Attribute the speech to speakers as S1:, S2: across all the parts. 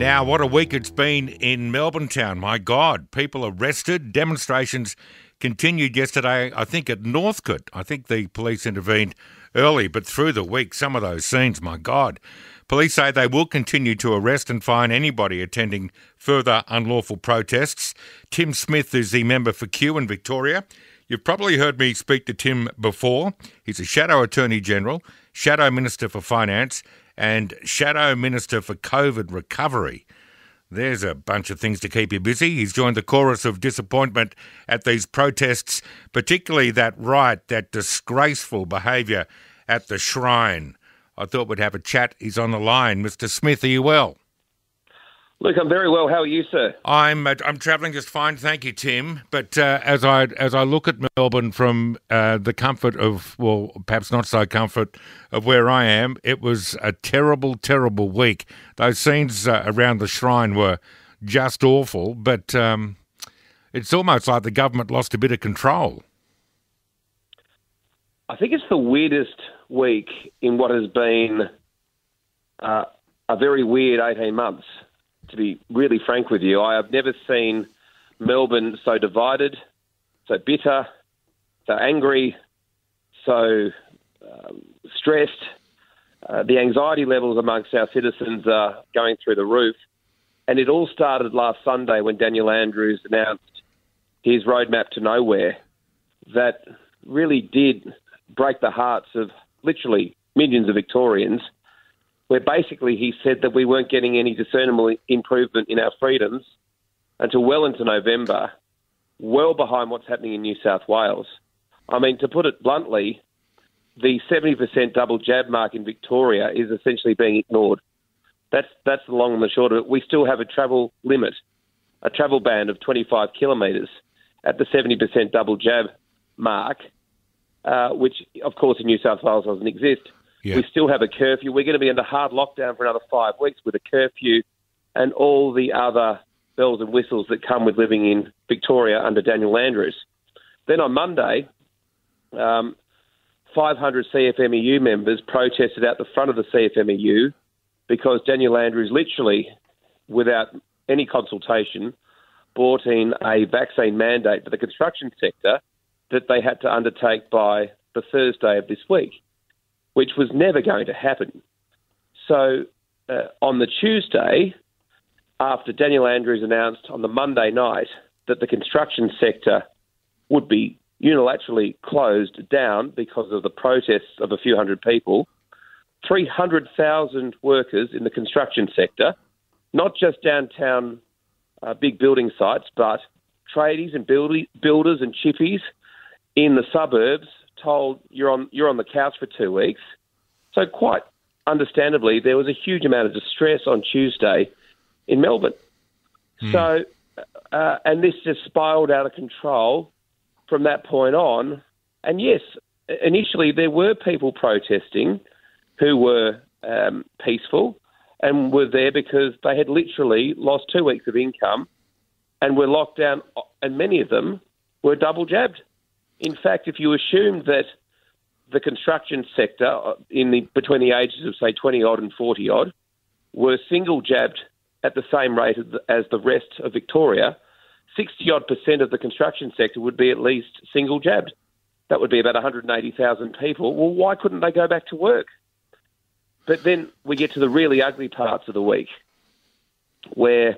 S1: Now, what a week it's been in Melbourne town. My God, people arrested, demonstrations continued yesterday, I think at Northcote. I think the police intervened early, but through the week, some of those scenes, my God. Police say they will continue to arrest and fine anybody attending further unlawful protests. Tim Smith is the member for Kew in Victoria. You've probably heard me speak to Tim before. He's a Shadow Attorney General, Shadow Minister for Finance, and Shadow Minister for COVID Recovery. There's a bunch of things to keep you busy. He's joined the chorus of disappointment at these protests, particularly that riot, that disgraceful behaviour at the shrine. I thought we'd have a chat. He's on the line. Mr. Smith, are you well?
S2: Look, I'm very well. How are you, sir?
S1: I'm uh, I'm travelling just fine, thank you, Tim. But uh, as I as I look at Melbourne from uh, the comfort of well, perhaps not so comfort of where I am, it was a terrible, terrible week. Those scenes uh, around the shrine were just awful. But um, it's almost like the government lost a bit of control.
S2: I think it's the weirdest week in what has been uh, a very weird 18 months to be really frank with you. I have never seen Melbourne so divided, so bitter, so angry, so um, stressed. Uh, the anxiety levels amongst our citizens are going through the roof. And it all started last Sunday when Daniel Andrews announced his roadmap to nowhere that really did break the hearts of literally millions of Victorians where basically he said that we weren't getting any discernible improvement in our freedoms until well into November, well behind what's happening in New South Wales. I mean, to put it bluntly, the 70% double jab mark in Victoria is essentially being ignored. That's, that's the long and the short of it. We still have a travel limit, a travel ban of 25 kilometres at the 70% double jab mark, uh, which, of course, in New South Wales doesn't exist. Yeah. We still have a curfew. We're going to be under hard lockdown for another five weeks with a curfew and all the other bells and whistles that come with living in Victoria under Daniel Andrews. Then on Monday, um, 500 CFMEU members protested out the front of the CFMEU because Daniel Andrews literally, without any consultation, brought in a vaccine mandate for the construction sector that they had to undertake by the Thursday of this week which was never going to happen. So uh, on the Tuesday, after Daniel Andrews announced on the Monday night that the construction sector would be unilaterally closed down because of the protests of a few hundred people, 300,000 workers in the construction sector, not just downtown uh, big building sites, but tradies and builders and chippies in the suburbs told you're on you're on the couch for two weeks. So quite understandably, there was a huge amount of distress on Tuesday in Melbourne. Mm. So, uh, and this just spiraled out of control from that point on. And yes, initially there were people protesting who were um, peaceful and were there because they had literally lost two weeks of income and were locked down, and many of them were double jabbed. In fact, if you assumed that the construction sector uh, in the between the ages of say 20 odd and 40 odd were single jabbed at the same rate as the rest of Victoria, 60 odd percent of the construction sector would be at least single jabbed. That would be about 180,000 people. Well, why couldn't they go back to work? But then we get to the really ugly parts of the week where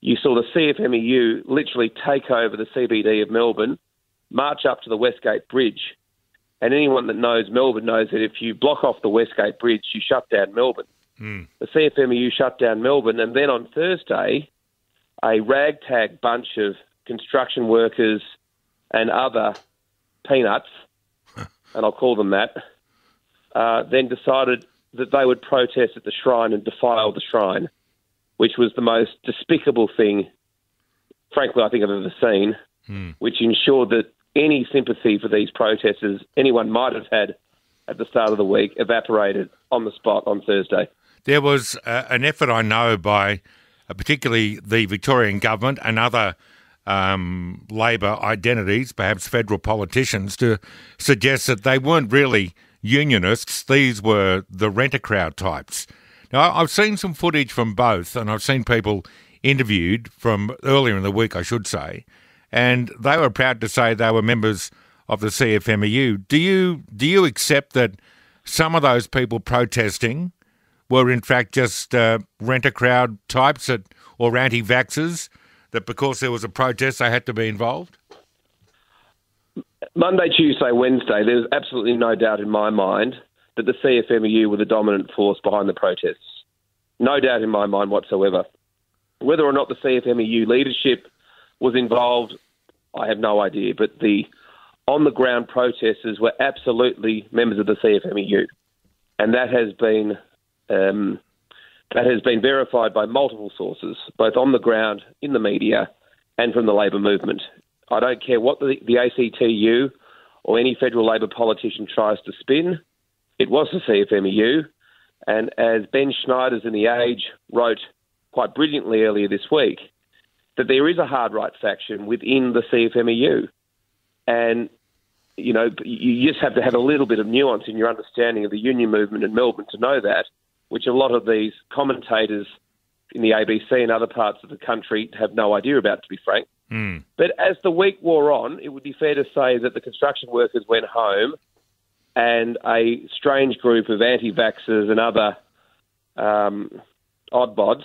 S2: you saw the CFMEU literally take over the CBD of Melbourne march up to the Westgate Bridge. And anyone that knows Melbourne knows that if you block off the Westgate Bridge, you shut down Melbourne. Mm. The CFMEU shut down Melbourne, and then on Thursday, a ragtag bunch of construction workers and other peanuts, and I'll call them that, uh, then decided that they would protest at the shrine and defile the shrine, which was the most despicable thing, frankly, I think I've ever seen, mm. which ensured that any sympathy for these protesters anyone might have had at the start of the week evaporated on the spot on Thursday.
S1: There was uh, an effort, I know, by uh, particularly the Victorian government and other um, Labor identities, perhaps federal politicians, to suggest that they weren't really unionists, these were the renter crowd types. Now, I've seen some footage from both, and I've seen people interviewed from earlier in the week, I should say, and they were proud to say they were members of the CFMEU. Do you do you accept that some of those people protesting were in fact just uh, rent a crowd types that, or anti-vaxxers that because there was a protest they had to be involved?
S2: Monday, Tuesday, Wednesday, there's absolutely no doubt in my mind that the CFMEU were the dominant force behind the protests. No doubt in my mind whatsoever. Whether or not the CFMEU leadership was involved, I have no idea. But the on the ground protesters were absolutely members of the CFMEU, and that has been um, that has been verified by multiple sources, both on the ground, in the media, and from the Labor movement. I don't care what the, the ACTU or any federal Labor politician tries to spin. It was the CFMEU, and as Ben Schneiders in The Age wrote quite brilliantly earlier this week, that there is a hard right faction within the CFMEU. And, you know, you just have to have a little bit of nuance in your understanding of the union movement in Melbourne to know that, which a lot of these commentators in the ABC and other parts of the country have no idea about, to be frank.
S1: Mm.
S2: But as the week wore on, it would be fair to say that the construction workers went home and a strange group of anti vaxxers and other um, oddbods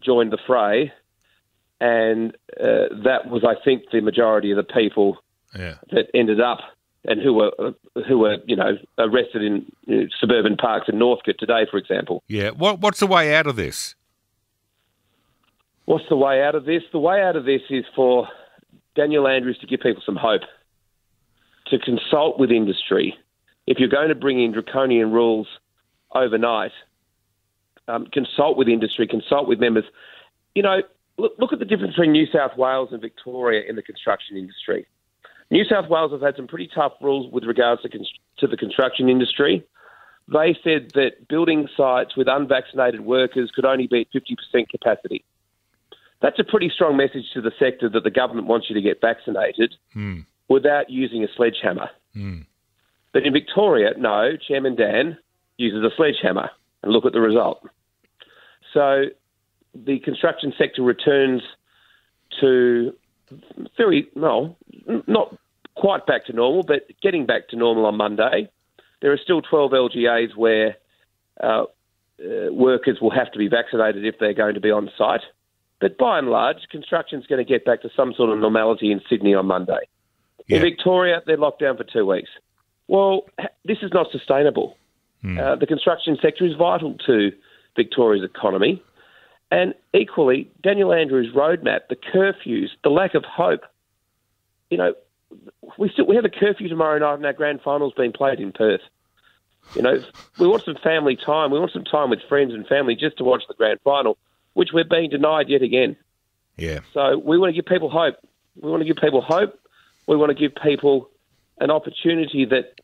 S2: joined the fray. And uh, that was, I think, the majority of the people
S1: Yeah.
S2: that ended up and who were who were you know arrested in you know, suburban parks in Northcote today, for example.
S1: Yeah. What What's the way out of this?
S2: What's the way out of this? The way out of this is for Daniel Andrews to give people some hope, to consult with industry. If you're going to bring in draconian rules overnight, um, consult with industry, consult with members. You know, look, look at the difference between New South Wales and Victoria in the construction industry. New South Wales have had some pretty tough rules with regards to, const- to the construction industry. They said that building sites with unvaccinated workers could only be at 50% capacity. That's a pretty strong message to the sector that the government wants you to get vaccinated
S1: Hmm.
S2: without using a sledgehammer. But in Victoria, no, Chairman Dan uses a sledgehammer and look at the result. So the construction sector returns to very, well, not quite back to normal, but getting back to normal on Monday. There are still 12 LGAs where uh, uh, workers will have to be vaccinated if they're going to be on site. But by and large, construction's going to get back to some sort of normality in Sydney on Monday.
S1: Yeah.
S2: In Victoria, they're locked down for two weeks. Well, this is not sustainable. Uh, the construction sector is vital to Victoria's economy. And equally, Daniel Andrews' roadmap, the curfews, the lack of hope. You know, we still we have a curfew tomorrow night, and our grand final's being played in Perth. You know, we want some family time. We want some time with friends and family just to watch the grand final, which we're being denied yet again.
S1: Yeah.
S2: So we want to give people hope. We want to give people hope. We want to give people an opportunity that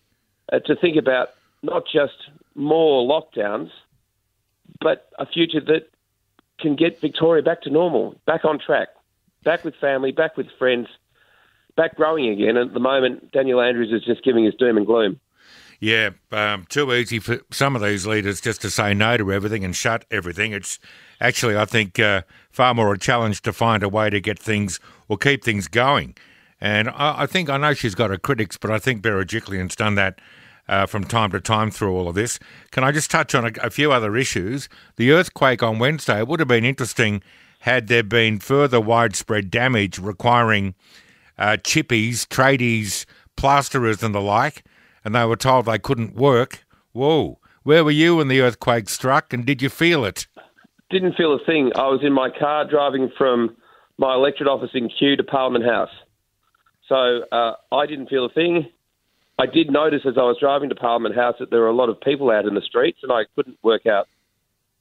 S2: uh, to think about not just more lockdowns, but a future that can get Victoria back to normal, back on track, back with family, back with friends, back growing again. And at the moment, Daniel Andrews is just giving us doom and gloom.
S1: Yeah, um, too easy for some of these leaders just to say no to everything and shut everything. It's actually, I think, uh, far more a challenge to find a way to get things or keep things going. And I, I think I know she's got her critics, but I think Berejiklian's done that uh, from time to time through all of this. Can I just touch on a, a few other issues? The earthquake on Wednesday would have been interesting had there been further widespread damage requiring uh, chippies, tradies, plasterers, and the like, and they were told they couldn't work. Whoa, where were you when the earthquake struck, and did you feel it?
S2: Didn't feel a thing. I was in my car driving from my electorate office in Kew to Parliament House. So uh, I didn't feel a thing. I did notice as I was driving to Parliament House that there were a lot of people out in the streets, and I couldn't work out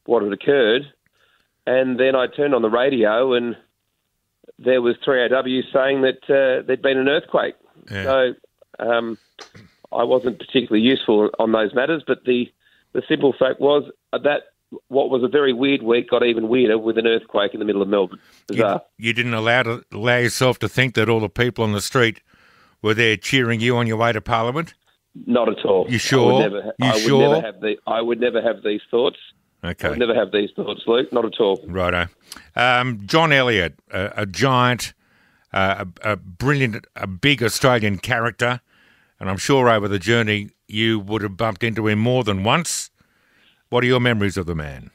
S2: what had occurred. And then I turned on the radio, and there was 3AW saying that uh, there'd been an earthquake.
S1: Yeah.
S2: So um, I wasn't particularly useful on those matters, but the, the simple fact was that what was a very weird week got even weirder with an earthquake in the middle of Melbourne.
S1: You, you didn't allow to allow yourself to think that all the people on the street were there cheering you on your way to Parliament.
S2: Not at all.
S1: You sure?
S2: I would never,
S1: You
S2: I would
S1: sure?
S2: never have the, I would never have these thoughts.
S1: Okay.
S2: I never have these thoughts, Luke. Not at all.
S1: Righto. Um, John Elliott, a, a giant, uh, a, a brilliant, a big Australian character, and I'm sure over the journey you would have bumped into him more than once. What are your memories of the man?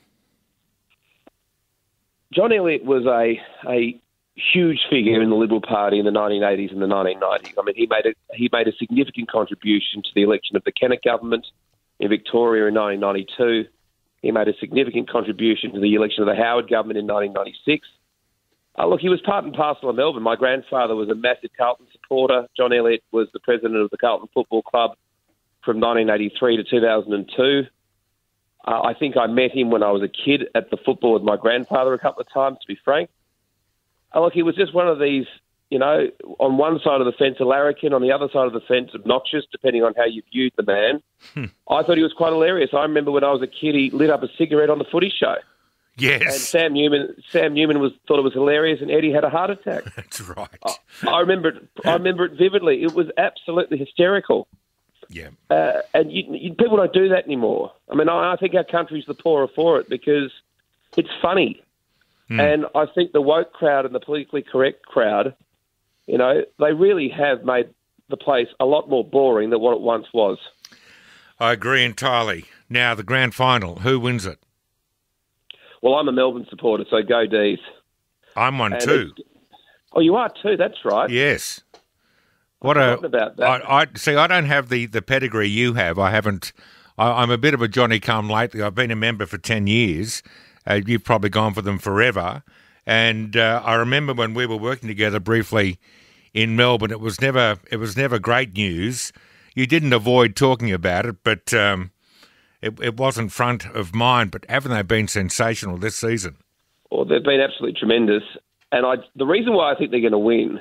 S2: John Elliott was a a huge figure in the Liberal Party in the 1980s and the 1990s. I mean, he made a he made a significant contribution to the election of the Kennett government in Victoria in 1992. He made a significant contribution to the election of the Howard government in 1996. Uh, look, he was part and parcel of Melbourne. My grandfather was a massive Carlton supporter. John Elliott was the president of the Carlton Football Club from 1983 to 2002. Uh, I think I met him when I was a kid at the football with my grandfather a couple of times, to be frank. Uh, look, he was just one of these, you know, on one side of the fence, a larrikin, on the other side of the fence, obnoxious, depending on how you viewed the man. I thought he was quite hilarious. I remember when I was a kid, he lit up a cigarette on the footy show.
S1: Yes.
S2: And Sam Newman, Sam Newman was thought it was hilarious, and Eddie had a heart attack.
S1: that's right.
S2: I remember it. I remember it vividly. It was absolutely hysterical.
S1: Yeah.
S2: Uh, and you, you, people don't do that anymore. I mean, I, I think our country's the poorer for it because it's funny. Hmm. And I think the woke crowd and the politically correct crowd, you know, they really have made the place a lot more boring than what it once was.
S1: I agree entirely. Now, the grand final, who wins it?
S2: Well, I'm a Melbourne supporter, so go D's.
S1: I'm one
S2: And
S1: too.
S2: Oh, you are too. That's right.
S1: Yes. What a
S2: about that.
S1: I, I see. I don't have the, the pedigree you have. I haven't. I, I'm a bit of a Johnny Come Lately. I've been a member for ten years. Uh, you've probably gone for them forever. And uh, I remember when we were working together briefly in Melbourne. It was never. It was never great news. You didn't avoid talking about it, but um, it, it wasn't front of mind. But haven't they been sensational this season?
S2: Well, they've been absolutely tremendous. And I, the reason why I think they're going to win,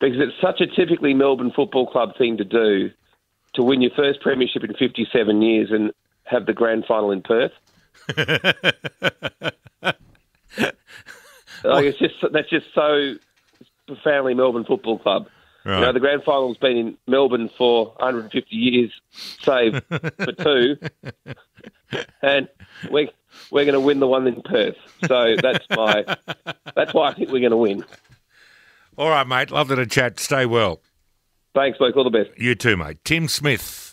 S2: because it's such a typically Melbourne Football Club thing to do, to win your first premiership in 57 years and have the grand final in Perth. like it's just that's just so profoundly Melbourne Football Club. You know, the grand final's been in Melbourne for 150 years, save for two, and we we're going to win the one in Perth. So that's my that's why I think we're going to win.
S1: All right, mate. Lovely to chat. Stay well.
S2: Thanks, Luke. All the best.
S1: You too, mate. Tim Smith.